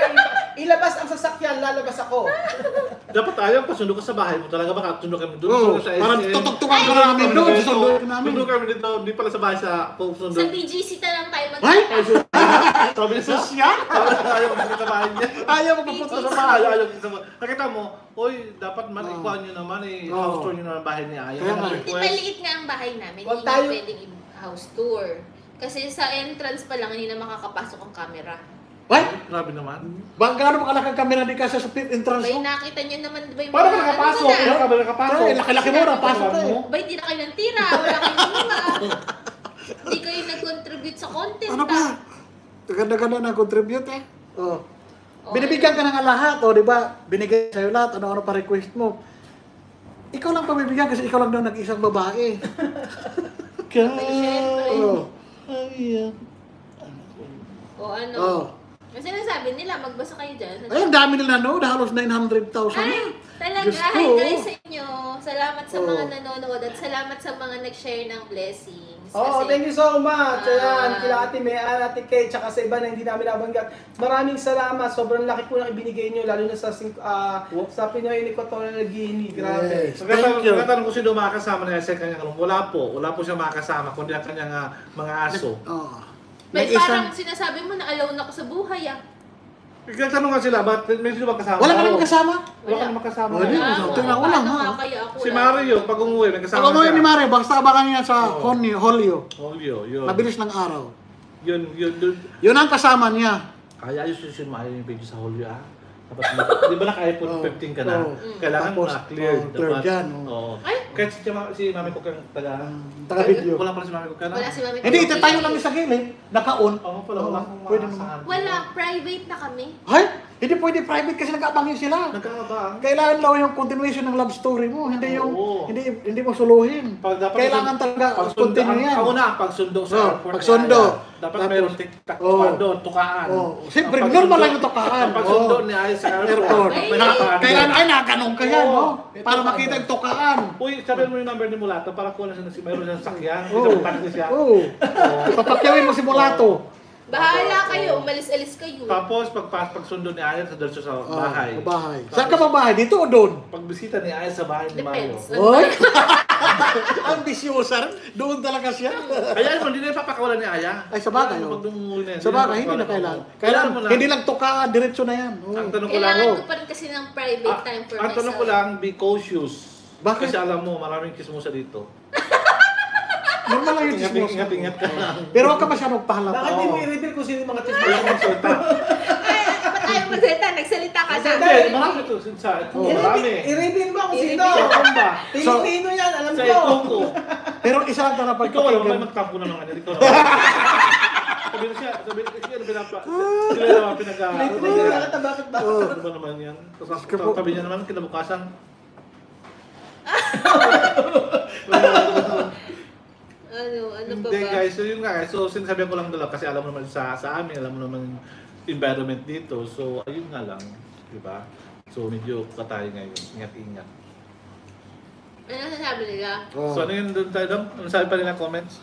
ilabas ang sasakyan, lalabas ako. Dapat tayo, pasundo ka sa bahay mo talaga baka sundo kami doon. Oo, sundo sa parang SM. tutugtugan ka Sundo namin kami doon, dito. susunduin ka namin. Sundo kami dito, hindi pala sa bahay sa kung sundo. Sa BGC na lang tayo mag Ay! Sabi niya, Social? sabi niya, ayaw magpunta sa bahay niya. Ayaw mo Punta papunta sa bahay, ayaw magpunta sa bahay. Nakita mo, oy, dapat man Oo. ikuha nyo naman eh, Oo. house tour nyo naman ang bahay niya. Ayaw mo. Hindi, request. maliit nga ang bahay namin. Huwag Hindi tayo- pwedeng i-house tour. Kasi sa entrance pa lang, hindi na makakapasok ang camera. Ay! Grabe naman. Bang gaano makalakang kamera di kasi sa pit entrance Bay, mo? nakita nyo naman, bay, Paano ka mga- nakapasok? ano Paano na? ka nakapasok? Ay, laki-laki mo, napasok ka eh. Bay, di na kayo ng tira. Wala kayong lima. Hindi kayo nag-contribute sa content. Ano ah. ba? Ganda-ganda na contribute eh. Oh. Oo. Binibigyan ka na nga lahat, o di ba? Binigay sa'yo lahat, ano-ano pa request mo. Ikaw lang pabibigyan kasi ikaw lang daw nag-isang babae. Kaya... Siyempre. Oh. Ay, yan. O ano? Oh. Kasi sinasabi nila, magbasa kayo dyan. Ay, ang dami nila nanood, halos 900,000 Ay, talaga. Diyos ko. Hi guys sa inyo. Salamat sa Oh. mga nanonood at salamat sa mga nag-share ng blessings. Oo, thank you so much. Ayan, Ah. kila Ate Mayan, Ate Kay, tsaka sa iba na hindi namin nabanggat. Maraming salamat. Sobrang laki po ng ibinigay nyo, lalo na sa sing- ah, sa Pinoy Equatorial Guinea. Grabe. Yes. Thank you. pagkatanong ko sino makakasama niya sa kanyang room, wala po. Wala po siya makakasama, kundi ang kanyang ah, mga aso. Oh. May Nag-isang... parang sinasabi mo na alone ako sa buhay ah. Nagtatanong nga sila, ba't may sino ba kasama? Wala ka Oo. naman kasama? Wala ka naman kasama. Wala. Wala. Paano ha? nga kaya ako Si wala? Mario, pag umuwi, may kasama mo siya. ni Mare, basta abangan niya sa. Honey, Holyo. Olio, yun. Mabilis ng araw. Yun, yun, yun. Yun ang kasama niya. Kaya ayos yun si Mario yung video sa Olio, ah. Dapat, di ba naka-iPhone Oo. 15 ka na? Kailangan Tapos, na clear. oo, clear yan. Ay! Kahit si, si Mami ko kang taga... Taga-video. Wala pala si Mami na. Wala si Mami Hindi, ito tayo lang sa gilid. Naka-on. Oo pala, wala Pwede maasahan. Wala, private na kami. Hay! Hindi pwede private kasi nag-aabangin sila. Nagkakabang. Kailangan daw yung continuation ng love story mo, hindi yung Oo. hindi hindi mo suluhin. Pag dapat Kailangan talaga continue yan. Ako na, ang pagsundo sa Oo, airport. pagsundo. Dapat Tapos- mayroong tiktak doon, tukaan. Oh, siyempre Ang normal lang yung tukaan. Ang pagsundo Oo. ni Aya sa Airport. airport. Ay. Kailangan ay nakaganong ka yan, Oo. no? Ito Para makita yung tukaan. Uy, sabihin mo yung number ni Mulato para kuha na siya ng mayroon siyang sakyan. Oo. Isa pa siya. Oo. Papakyawin mo si Mulato. Bahala kayo, umalis-alis kayo. Tapos pagpas pagsundo ni Aya sa diretso sa Oh, bahay. sa bahay. Saan ka ba bahay? Dito o doon? Pagbisita ni Aya sa bahay ni Mario. Depends. Oy! Ambisyosa. Doon talaga siya. Kaya mo, hindi na ipapakawalan ni Aya. Ay, sa bagay, oh. pag yan, Sa bagay, hindi na kailangan. mo. Kailangan, mo lang. hindi lang tukaan, diretso na yan. Oo. Ang tanong ko lang, Kailangan oh. ko pa rin kasi ng private Ah, time for ang tanong ko myself. lang, be cautious. Bakit? Kasi alam mo, maraming kismosa dito. Normal lang yung Ingat, chismosa. ingat, ingat ka. Pero huwag ka masyadong pahalata. Bakit di mo i-reveal kung sino yung mga Wala chismosa? kang salita. Ay, ba't ayaw magsalita? Nagsalita ka na. Hindi, marami ito. Sa, Oo. marami. I-reveal- mo kung sino. Sa. Pilipino yan, alam Sa ko. ikongko. Pero isa lang talaga Ikaw wala may magtampo na mga ganito. Sabi na siya, sabi na siya, pinapa, sila naman pinag- kita, bakit ba? Ano ba naman yan? Tapos sabi niya naman, kinabukasan, Ano, ano pa Hindi ba? guys, so yun nga. So sinasabihan ko lang dalawa kasi alam mo naman sa sa amin, alam mo naman yung environment dito. So ayun nga lang, di ba? So medyo ka tayo ngayon. Ingat-ingat. Ano sasabi nila? Oh. So ano yun doon tayo doon? Ano sabi pa nila comments?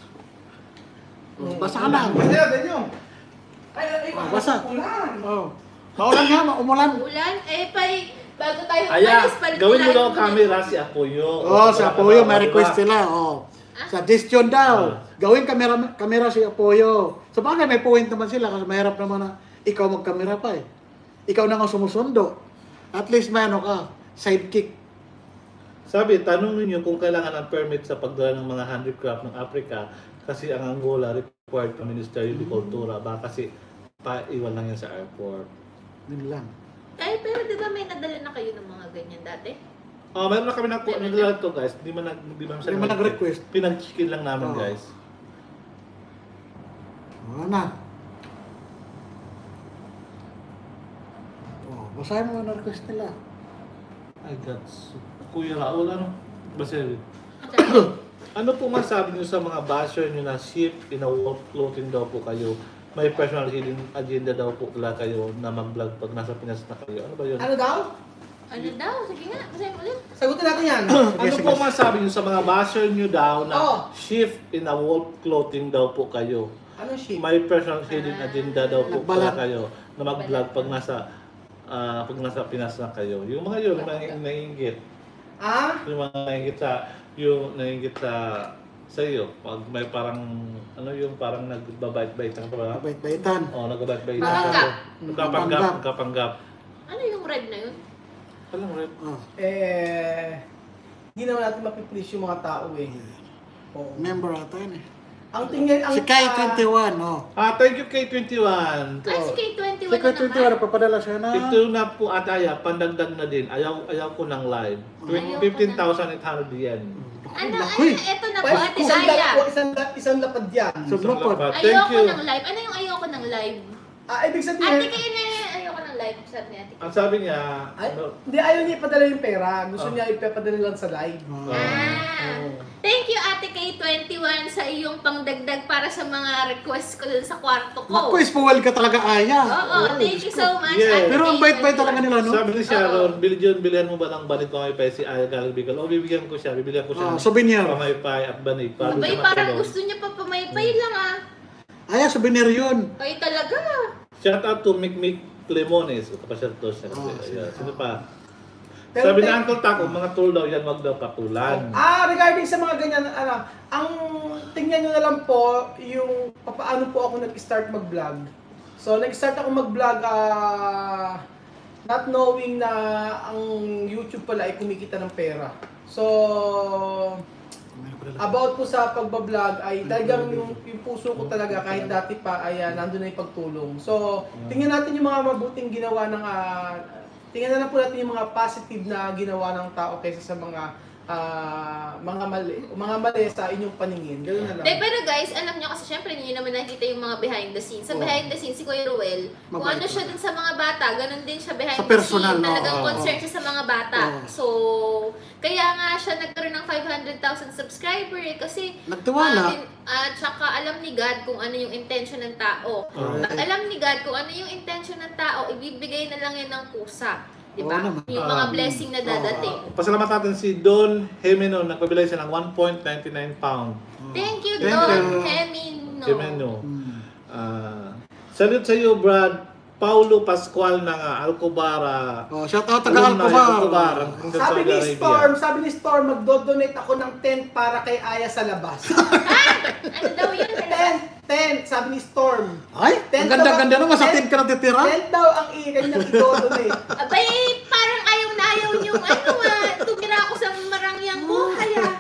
Basta ka lang. Basta yan, ganyan. Ay, ay, ay, Ah, basta. ulan. Oh. Maulan nga, umulan. Ulan? Eh, pay, Bago tayo Aya, umalis, palit gawin mo daw camera si Apoyo. Oh, sa Apoyo, may Diba? request sila. Oh. Suggestion daw. Gawin kamera, kamera si Apoyo. Sa bagay, may point naman sila kasi mahirap naman na ikaw magkamera pa eh. Ikaw na nga sumusundo. At least may ano ka, sidekick. Sabi, tanong ninyo kung kailangan ng permit sa pagdala ng mga handicraft ng Africa kasi ang Angola required ng Ministerio de Cultura. Baka kasi paiwan lang yan sa airport. Yun lang. Ay, pero di ba may nadala na kayo ng mga ganyan dati? Oh, meron na kami na ano lahat to guys. Hindi man nag hindi man Hindi man nag-request. Pinag-chicken lang namin Oo. guys. Wala na. Oh, basahin mo ang request nila. Ay God. Kuya Raul, ano? Basahin. ano po masabi niyo sa mga basher niyo na ship in a wolf clothing daw po kayo? May personal hidden agenda daw po pala kayo na mag-vlog pag nasa Pinas na kayo. Ano ba yun? Ano daw? Ano daw? Sige nga, basahin mo ulit. Sagutin natin yan. Ano sige. po masabi niyo sa mga basher niyo daw na Oh. shift in a wolf clothing daw po kayo? Anong ship? May personal hidden agenda daw po pala kayo na mag-vlog pag nasa ah, pag nasa Pinas na kayo. Yung mga yun, mga naiingit. Ah? Yung mga naiingit sa yung naiingit sa sa iyo pag may parang ano yung parang nagbabait-bait ng parang Bait-baitan. oh nagbabait-bait Papanggap. nagkapanggap nagkapanggap Ano yung red na yun? Mo rin Oh, Eh, hindi naman natin mapiplease yung mga tao eh. Oo. member ata yun eh. Ang tingin, ang... Si Kai 21, oh. ah thank you K21 Ay, si K21 Si na naman. 21, papadala siya na. ito na po ataya pandagdag na din ayaw ayaw ko ng live Ayaw ko 15,800 yen Ano, ano, eto na po, Ate isang, Aya. lapad, isang, isang lapad yan. Sa lapad. thank Ayoko you ng live. Ano yung ayoko ng live? Ah, ibig Ate, sabihin... kayo na yun, ayoko ng live. Sabi ni Ate. ang sabi niya Ay, ano, hindi, ayaw niya ipadala yung pera. Gusto Ah. niya ipapadala lang sa live. Oh. Ah, Oo. thank you Ate K21 sa iyong pangdagdag para sa mga request ko dun sa kwarto ko. Naku, spoil ka talaga, Aya. Oo, thank you so much. Yeah. Ate Pero ang bait-bait K21. talaga nila, no? Sabi ni Sharon, bilhin bilhin mo ba ng banig pamay si Aya Galing Bicol? O bibigyan ko siya, bibigyan ko siya Oh, ng souvenir. pamaypay at banig para Abay, siya parang matulog. gusto niya pa pamaypay lang ah. Aya, souvenir yun. Kayo talaga. Shout out to Mick Mick Clemones. Kapasya to siya. Oh, kasi. Ayan. Sino pa? Pero Sabi te- Uncle Taco, mga tool daw yan, wag daw patulan. Ah, regarding sa mga ganyan, ano, ang tingnan nyo na lang po yung paano po ako nag-start mag-vlog. So, nag-start ako mag-vlog ah, not knowing na ang YouTube pala ay kumikita ng pera. So, about po sa pagbablog ay talagang yung, yung puso ko talaga kahit dati pa ay ah, nandun na yung pagtulong. So, tingnan natin yung mga mabuting ginawa ng ah, tingnan na lang po natin yung mga positive na ginawa ng tao kaysa sa mga ah, mga mali, mga mali sa inyong paningin. Ganun na lang. De, pero guys, alam nyo kasi syempre hindi naman nakikita yung mga behind the scenes. Sa Oo. behind the scenes, si Kuya Ruel, kung Mabait ano siya dun sa mga bata, ganun din siya behind Sa the personal, scene. Talagang oo. concerned siya sa mga bata. Oo. So, kaya nga siya nagkaroon ng 500,000 subscriber eh, kasi Nagtiwala. din- at saka alam ni God kung ano yung intention ng tao. Pag alam ni God kung ano yung intention ng tao, ibibigay na lang yan ng kusa. Di ba? Oo naman. Yung mga Ah. blessing na dadating. Pasalamat natin si Don Hemeno, nagpabilay siya ng 1.99 pound. Thank you, Thank Don you. Hemino. Hemeno. Hmm. Ah, salute sa iyo, Brad. Paulo Pascual ng uh, Alcobara. Oh, shout out taga Alumni, Alcobar. Alcobar, ang Kingdom Sabi ni. Storm, sabi ni Storm, magdo-donate ako ng tent para kay Aya sa labas. Ano daw yun? tent, tent, sabi ni Storm. Ay, ang ganda-ganda naman sa team ka natitira. Tent daw ang i kanyang i-donate. Abay, parang ayaw na ayaw yung ano ah, tumira ako sa marangyang buhay ah.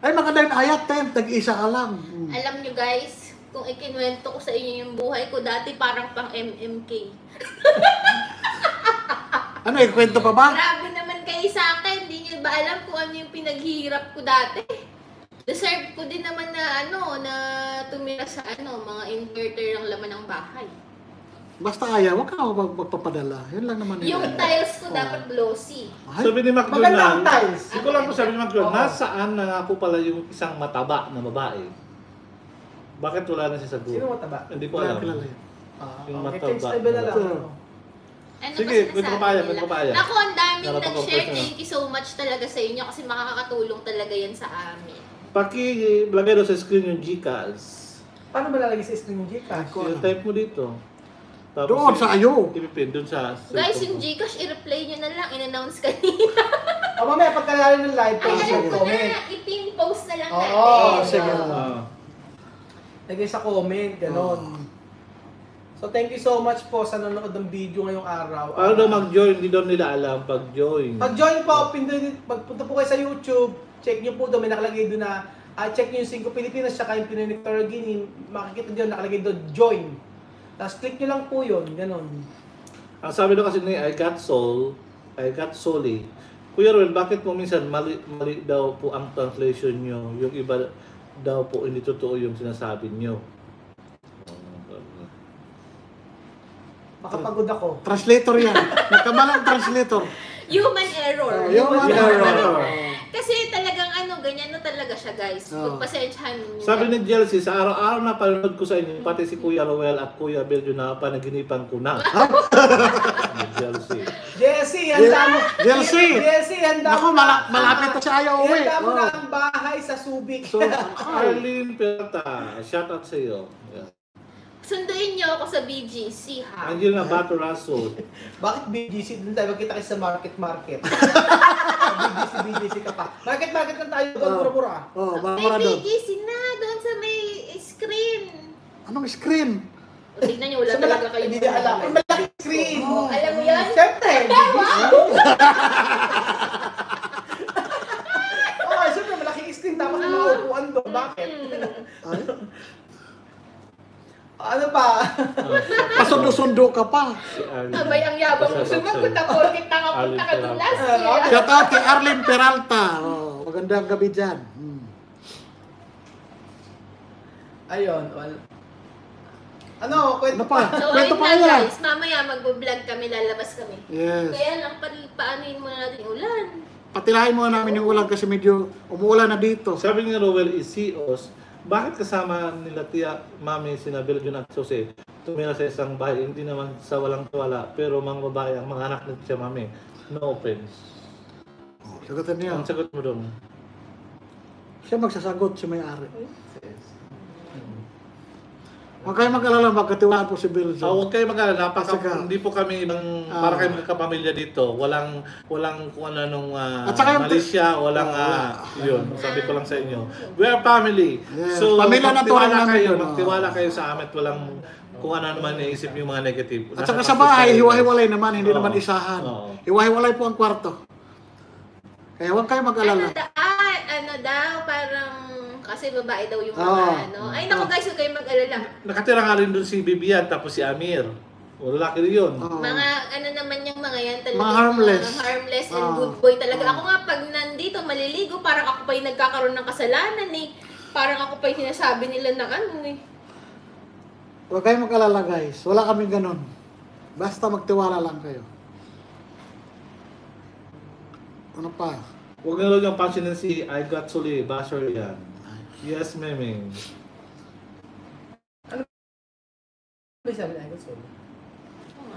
Ay, maganda yun. Aya, tent. Tag-isa ka lang. Alam nyo guys, kung ikinwento ko sa inyo yung buhay ko, dati parang pang MMK. Ano, ikwento pa ba? Grabe naman kayo sa akin, hindi nyo ba alam kung ano yung pinaghihirap ko dati? Deserve ko din naman na ano, na tumira sa ano, mga inverter ng laman ng bahay. Basta Aya, huwag ka mag magpapadala. Yun lang naman yun. Yung tiles ko Oo. dapat glossy. Ay, Sabi ni McDonald, tiles. hindi ko lang po sabi ni McDonald, nasaan na nga po pala yung isang mataba na babae? Bakit wala na siya sa Sino mataba? Hindi ko alam. kilala yun. Ah, Yung okay, mataba. change level na lang. Ano Sige, ba kwento sinasabi pa yan, nila? kwento pa yan. Naku, ang daming ako nag-share. question. Thank you so much talaga sa inyo kasi makakatulong talaga yan sa amin. Paki-lagay daw sa screen yung Gcash. Paano malalagay sa screen yung Gcash? Ko type mo dito. Tapos Doon sa ayo. Tipipin, doon sa... Guys, yung ko. Gcash, i-replay nyo na lang. In-announce kanina. O mamaya, pagkalala ng live, Ay, alam ko na. Ipin-post na lang Oo, natin. sige. Ah. Lagay sa comment, ganon. So thank you so much po sa nanonood ng video ngayong araw. Paano daw mag-join? Hindi daw nila alam pag-join. Pag-join po, pindun, magpunta po kayo sa YouTube, check nyo po doon, may nakalagay doon na, ah, check nyo yung 5 Pilipinas, tsaka yung Pinoy Guinea, makikita nyo, nakalagay doon, join. Tapos click nyo lang po yun, ganon. Ang sabi daw kasi ni I got soul, I got soli. Kuya Ruel, bakit po minsan mali, mali daw po ang translation nyo? Yung iba daw po hindi totoo yung sinasabi nyo. Baka pagod ako. Translator yan. Nagkamalang translator. Human error. Oh, Human error. Kasi talagang ano, ganyan na talaga siya guys. Oo. Pagpasensyahan niyo. Sabi ni Chelsea, sa araw-araw na panonood ko sa inyo, pati si Kuya Roel at Kuya Belgio na panaginipan ko na. Jesse, handa mo. Jesse! Jesse, handa Ako, mo. mala- malapit na siya ayaw uwi. Handa mo Oh. na ang bahay sa Subic. So, Arlene Perta, shout out sa iyo. Yeah. Sunduin niyo ako sa BGC ha. Angela Baturaso, Bakit BGC? Doon tayo magkita kayo sa market market. BGC, BGC ka pa. Market market lang tayo. Doon, Oh. pura-pura. oh, May mamara doon. BGC na doon sa may screen. Anong screen? O, tignan niyo, wala talaga kayo. hindi niya alam. Screen. Oh, alam mo yan? Siyempre. Oo, siyempre, malaking screen. Tapos may mga upuan doon. Bakit? Ano pa? pasundo-sundo ka pa. Abay, ang yabang mo sumagot na porkit nakapunta ka doon last year. Shout out kay Arlene Peralta. Oh, magandang gabi dyan. Hmm. Ayun. Well, ano, kwento Ano pa? So, Kwento pa yan. guys, mamaya mag-vlog kami, lalabas kami. Yes. Kaya lang, pa paanoin muna natin yung ulan. Patilahin muna namin yung ulan kasi medyo umuulan na dito. Sabi ni Rowell Isios, bakit kasama nila tiya, mami, sina Belgian at Jose, tumira sa isang bahay, hindi naman sa walang tuwala, pero mga babae ang mga anak ni tiya mami. No offense. Oh, sagutin niyo. Ang sagot mo doon? Siya magsasagot si may-ari. Huwag kayo mag-alala, magkatiwaan po si Bill. Ah, huwag kayo mag-alala, napaka, At saka- hindi po kami ibang, Ah. para kayo magkapamilya dito. Walang, walang kung ano nung ah, At saka yung- Malaysia, walang, Ah, ah, yun, sabi ko lang sa inyo. We are family. Yes, So, pamilya na magtiwala namin kayo, yun, oh. magtiwala kayo sa amin, at walang kung ano naman naisip yung mga negative. At saka sa bahay, hiwa-hiwalay naman, hindi Oo. naman isahan. Oo. Hiwa-hiwalay po ang kwarto. Kaya huwag kayo Ano, mag-alala. da, ah, ano daw, parang, kasi babae daw yung mga Oo. ano. Ay, naku guys, huwag kayong mag-alala. Nakatira nga rin doon si Bibian, tapos si Amir. O, lalaki rin yun. Oo. Mga, ano naman yung mga yan talaga. Mga harmless. Mga harmless and Oo. good boy talaga. Ako nga, pag nandito, maliligo, parang ako pa yung nagkakaroon ng kasalanan eh. Parang ako pa yung sinasabi nila na ano eh. Huwag kayo mag-alala guys. Wala kaming ganun. Basta magtiwala lang kayo. Ano pa? Huwag na lang yung pansinin si I got Suli, Basher yan. Yes, Memeng. Ano sabi na? Nga,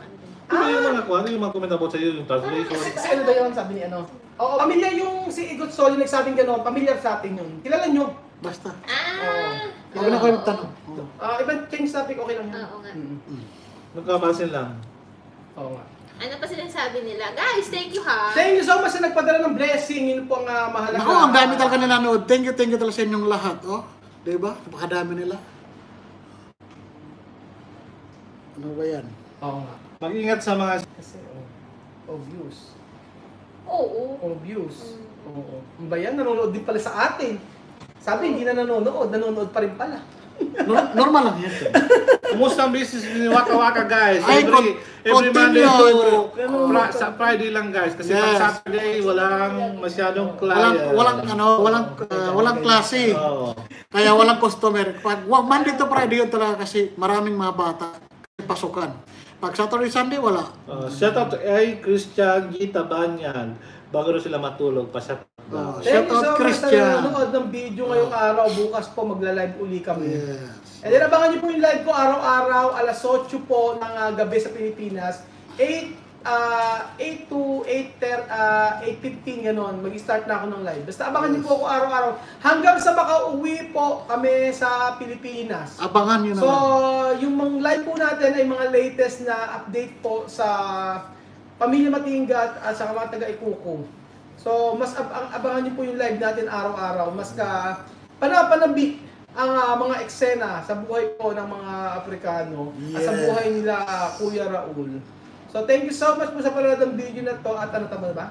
ano ba? Ano yung mga kuha? Ano yung mga comment about sa'yo, yung translation? Kasi, ano daw yung sabi ni ano? Oo, pamilya yung si Igot Sol yung nagsabing gano'n, pamilyar sa atin yun. Kilala nyo. Basta. Ah! Huwag na kayo magtanong. Ah, ibang change topic, okay lang yan. Oo nga. Mm. Lang. Oo nga. Ano pa sila sabi nila? Guys, thank you ha! Thank you so much sa nagpadala ng blessing. Yun po ang ah, mahalaga. Naku, ang dami talaga nanonood. Thank you, thank you talaga sa inyong lahat. Oh. Diba? Napakadami nila. Ano ba yan? Oo nga. Mag-ingat sa mga... Kasi, oh, oh views. Oo. Oh views. Mm. Oo. Ang ba yan? Nanonood din pala sa atin. Sabi, hindi na nanonood. Nanonood pa rin pala. Nor- normal lang yan. Kumusta ang business ni Waka Waka guys? Ay, Every, con- every Monday to. Fra- sa Friday lang guys. Kasi pag Yes. Saturday, walang masyadong client. Walang, walang, ano, walang, uh, walang klase. Oo. Kaya walang customer. Pag Monday to Friday yun talaga kasi maraming mga bata pasukan. Pag Saturday, Sunday, wala. Uh, shout out to ay Christian Gita Banyan. Bago na sila matulog, pa-shout out. Oh, Thank shout you out so much sa Christian. nanonood ng video ngayong araw. Bukas po magla-live uli kami. Yes. And then abangan niyo po yung live ko araw-araw, alas 8 po ng ah, gabi sa Pilipinas. 8 ah, 8 to 8, ter, ah, 8.15 ganon, mag-start na ako ng live. Basta abangan niyo po ako araw-araw. Hanggang sa makauwi po kami sa Pilipinas. Abangan nyo So, naman. yung mga live po natin ay mga latest na update po sa Pamilya Matinggat at sa mga taga-Ikuko. So, mas ab- ang- abangan niyo po yung live natin araw-araw. Mas ka panapanabik ang ah, mga eksena sa buhay po ng mga Aprikano at sa Yes. buhay nila Kuya Raul. So, thank you so much po sa panonood ng video na to. At ano tama ba?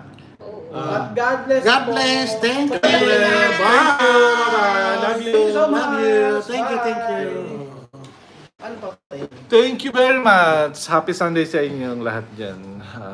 Ah. at God bless God po. bless. Thank you. Thank you. Bye. Love you. Thank you so much. Love you. Thank you, thank you. Ano pa? Thank you very much. Happy Sunday sa inyong lahat dyan. Ah,